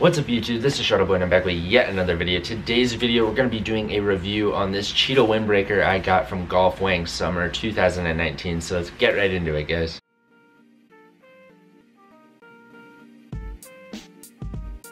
What's up YouTube, this is Shuttleboy and I'm back with yet another video. Today's video we're going to be doing a review on this Cheetah windbreaker I got from Golf Wang Summer 2019. So let's get right into it guys.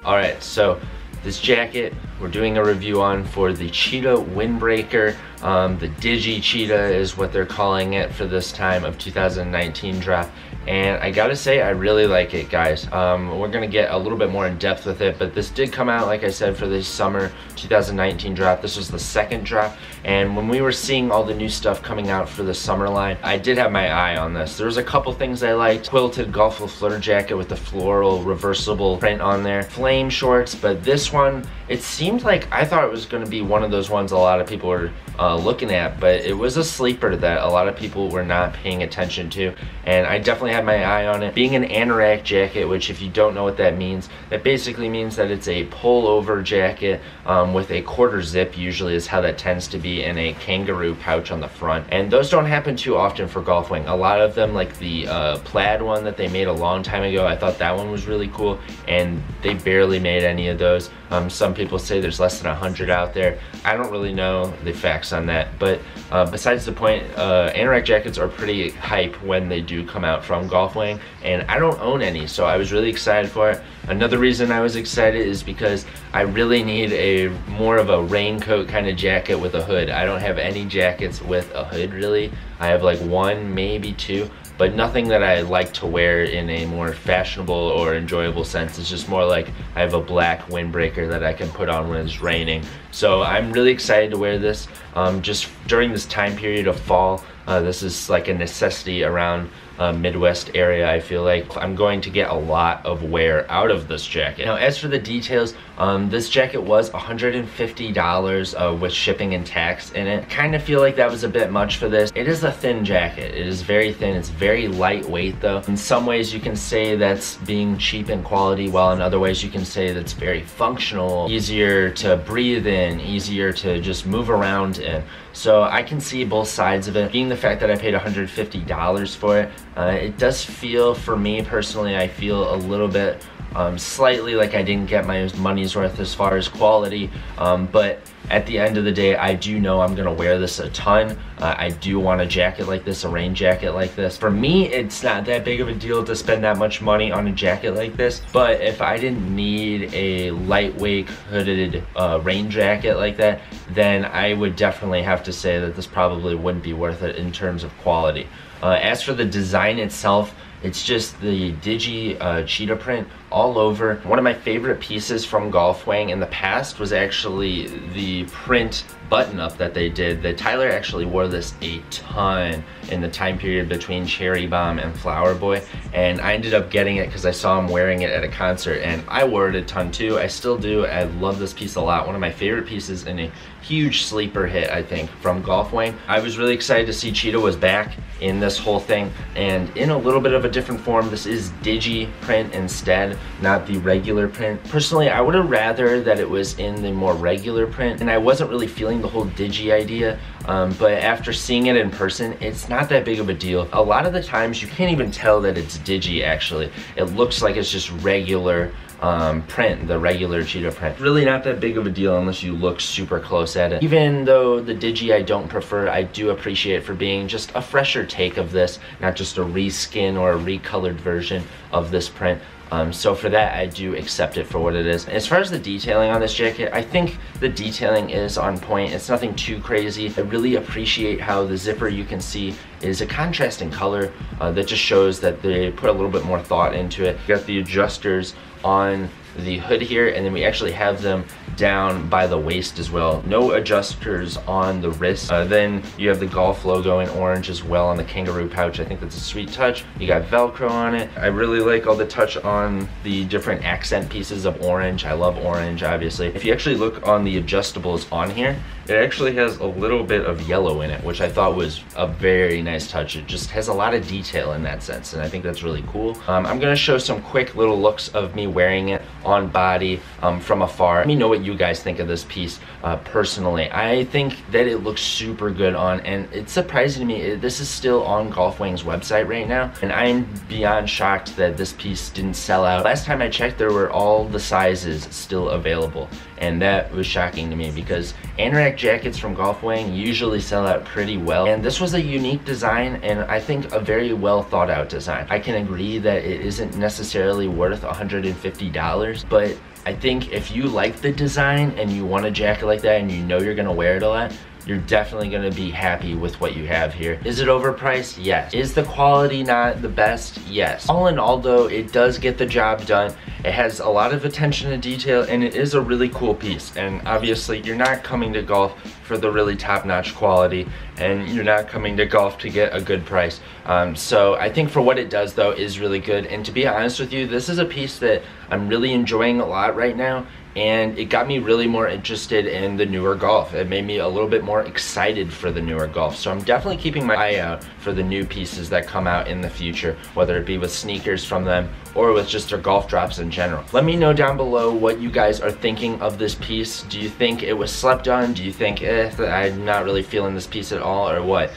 Alright, so this jacket we're doing a review on for the Cheetah windbreaker. Um, the Digi Cheetah is what they're calling it for this time of 2019 draft. And I gotta say I really like it guys. Um, we're gonna get a little bit more in depth with it but this did come out like I said for the summer 2019 draft. This was the second draft. And when we were seeing all the new stuff coming out for the summer line I did have my eye on this. There was a couple things I liked. Quilted golf flutter jacket with the floral reversible print on there. Flame shorts but this one it seemed like I thought it was going to be one of those ones a lot of people were uh, looking at but it was a sleeper that a lot of people were not paying attention to and I definitely had my eye on it. Being an anorak jacket, which if you don't know what that means, that basically means that it's a pull-over jacket um, with a quarter zip usually is how that tends to be in a kangaroo pouch on the front. And those don't happen too often for Golf Wang. A lot of them, like the uh, plaid one that they made a long time ago, I thought that one was really cool and they barely made any of those. Um, some people say there's less than 100 out there. I don't really know the facts on that, but uh, besides the point, uh, anorak jackets are pretty hype when they do come out from Golf Wang, and I don't own any, so I was really excited for it. Another reason I was excited is because I really need a more of a raincoat kind of jacket with a hood. I don't have any jackets with a hood really. I have like one, maybe two, but nothing that I like to wear in a more fashionable or enjoyable sense. It's just more like I have a black windbreaker that I can put on when it's raining. So I'm really excited to wear this um, just during this time period of fall. Uh, this is like a necessity around uh, Midwest area, I feel like. I'm going to get a lot of wear out of this jacket. Now, as for the details, um, this jacket was $150 uh, with shipping and tax in it. kind of feel like that was a bit much for this. It is a thin jacket. It is very thin. It's very lightweight though. In some ways you can say that's being cheap in quality, while in other ways you can say that's very functional, easier to breathe in, easier to just move around in. So I can see both sides of it. Being the fact that I paid $150 for it, uh, it does feel, for me personally, I feel a little bit um, slightly like I didn't get my money's worth as far as quality, um, but at the end of the day, I do know I'm gonna wear this a ton. Uh, I do want a jacket like this, a rain jacket like this. For me, it's not that big of a deal to spend that much money on a jacket like this, but if I didn't need a lightweight hooded uh, rain jacket like that, then I would definitely have to say that this probably wouldn't be worth it in terms of quality. Uh, as for the design itself, it's just the Digi uh, cheetah print all over. One of my favorite pieces from Golf Wang in the past was actually the print button up that they did. That Tyler actually wore this a ton in the time period between Cherry Bomb and Flower Boy. And I ended up getting it because I saw him wearing it at a concert and I wore it a ton too. I still do. I love this piece a lot. One of my favorite pieces in a huge sleeper hit, I think, from Golf Wang. I was really excited to see Cheetah was back in this whole thing and in a little bit of a different form. This is Digi print instead, not the regular print. Personally, I would have rather that it was in the more regular print and I wasn't really feeling the whole Digi idea, um, but after seeing it in person, it's not that big of a deal. A lot of the times you can't even tell that it's Digi actually. It looks like it's just regular um, print, the regular cheetah print. Really not that big of a deal unless you look super close at it. Even though the Digi I don't prefer, I do appreciate for being just a fresher take of this, not just a reskin or a recolored version of this print. Um, so for that, I do accept it for what it is. As far as the detailing on this jacket, I think the detailing is on point. It's nothing too crazy. I really appreciate how the zipper you can see is a contrasting color uh, that just shows that they put a little bit more thought into it. You got the adjusters on the hood here and then we actually have them down by the waist as well. No adjusters on the wrist. Uh, then you have the golf logo in orange as well on the kangaroo pouch. I think that's a sweet touch. You got Velcro on it. I really like all the touch on the different accent pieces of orange. I love orange, obviously. If you actually look on the adjustables on here, it actually has a little bit of yellow in it, which I thought was a very nice touch. It just has a lot of detail in that sense, and I think that's really cool. Um, I'm gonna show some quick little looks of me wearing it on body um, from afar. Let me know what you guys think of this piece uh, personally. I think that it looks super good on, and it's surprising to me, this is still on Golfwang's website right now, and I'm beyond shocked that this piece didn't sell out. Last time I checked, there were all the sizes still available, and that was shocking to me because Anorak jackets from Golfwang usually sell out pretty well. And this was a unique design and I think a very well thought out design. I can agree that it isn't necessarily worth $150, but I think if you like the design and you want a jacket like that and you know you're gonna wear it a lot, you're definitely gonna be happy with what you have here. Is it overpriced? Yes. Is the quality not the best? Yes. All in all though, it does get the job done. It has a lot of attention to detail and it is a really cool piece. And obviously you're not coming to golf for the really top-notch quality and you're not coming to golf to get a good price. Um, so I think for what it does though is really good. And to be honest with you, this is a piece that I'm really enjoying a lot right now and it got me really more interested in the newer golf. It made me a little bit more excited for the newer golf. So I'm definitely keeping my eye out for the new pieces that come out in the future, whether it be with sneakers from them or with just their golf drops in general. Let me know down below what you guys are thinking of this piece. Do you think it was slept on? Do you think, eh, I'm not really feeling this piece at all or what?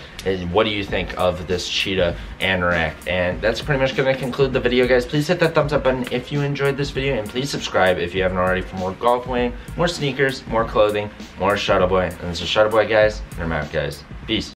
What do you think of this cheetah anorak and that's pretty much to conclude the video guys. Please hit that thumbs up button if you enjoyed this video and please subscribe if you haven't already for more Golfwang more sneakers more clothing more shuttle boy and this is shuttle boy guys. And i'm out guys. Peace